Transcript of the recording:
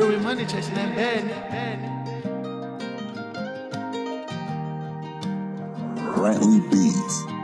Real money chasing that bad. Beats.